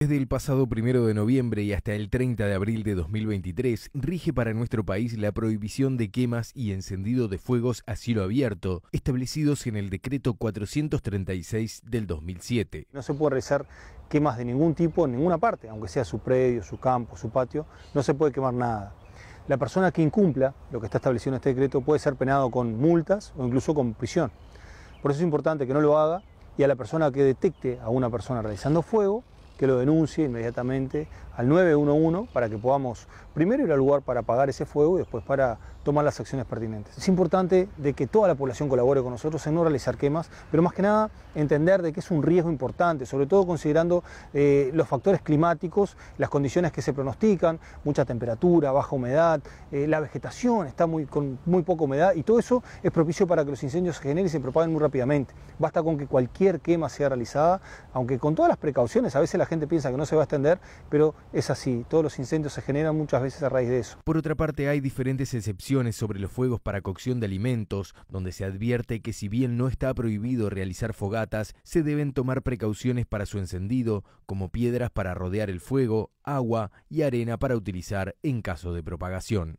Desde el pasado primero de noviembre y hasta el 30 de abril de 2023 rige para nuestro país la prohibición de quemas y encendido de fuegos a cielo abierto, establecidos en el decreto 436 del 2007. No se puede realizar quemas de ningún tipo en ninguna parte, aunque sea su predio, su campo, su patio, no se puede quemar nada. La persona que incumpla lo que está establecido en este decreto puede ser penado con multas o incluso con prisión. Por eso es importante que no lo haga y a la persona que detecte a una persona realizando fuego, que lo denuncie inmediatamente al 911 para que podamos primero ir al lugar para apagar ese fuego y después para tomar las acciones pertinentes. Es importante de que toda la población colabore con nosotros en no realizar quemas, pero más que nada entender de que es un riesgo importante, sobre todo considerando eh, los factores climáticos, las condiciones que se pronostican, mucha temperatura, baja humedad, eh, la vegetación está muy, con muy poca humedad y todo eso es propicio para que los incendios se generen y se propaguen muy rápidamente. Basta con que cualquier quema sea realizada, aunque con todas las precauciones, a veces la gente piensa que no se va a extender, pero es así, todos los incendios se generan muchas veces a raíz de eso. Por otra parte, hay diferentes excepciones sobre los fuegos para cocción de alimentos, donde se advierte que si bien no está prohibido realizar fogatas, se deben tomar precauciones para su encendido, como piedras para rodear el fuego, agua y arena para utilizar en caso de propagación.